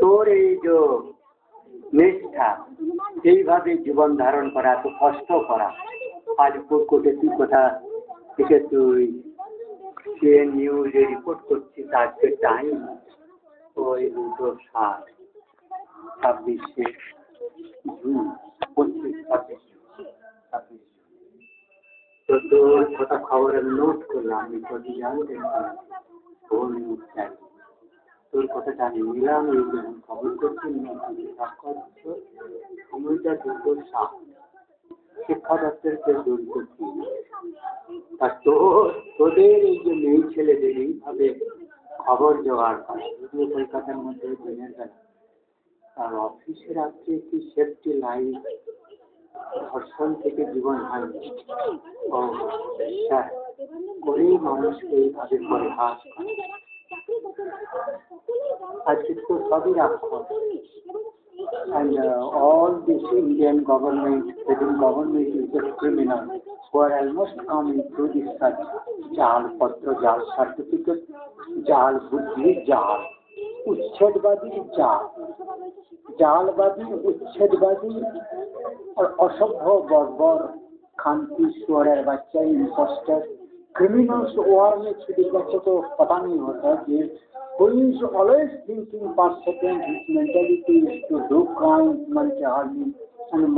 তোর এই যে নিষ্ঠা, এইভাবে জীবন ধারণ করা তো কষ্ট করা, আজ কোর্টে তুই কোথা থেকে তুই সে নিউজে রিপোর্ট করছিস, আজকে টাইম ওই দুটো ষাট, ছাব্বিশে জুন, পঁচিশ, ছাব্বিশ ছাব্বিশ তো তোর কথা খবরের নোট করলাম, আমি কদি জানতে জানি নিলাম যখন খবর করছি স্বাক্ষর সময়টা দুটো সাত শিক্ষা দপ্তরকে দূর করছি। তোর তোদের এই যে মেয়ে ছেলেদের এইভাবে খবর করে যদিও কলকাতার মধ্যে দিনের বেলা। আর অফিসে রাত্রে কি সেফটি লাইন ধর্ষণ থেকে জীবন হানি ও, স্যার, করেই মানুষকে এইভাবে পরিহাস করে আজকে তো সবই রাক্ষস and uh, all this Indian government, Indian government is just criminal who are almost coming through this such জাল পত্র জাল সার্টিফিকেট জাল বুদ্ধি জাল উচ্ছেদবাদী জাল জালবাদী উচ্ছেদবাদী और असभ्य बर्बर खानती सुअरेर बच्चा इम्पोस्टर criminals war में छुट्टी बच्चे को पता नहीं होता कि is always thinking per second his mentality is to do crime, multi harming and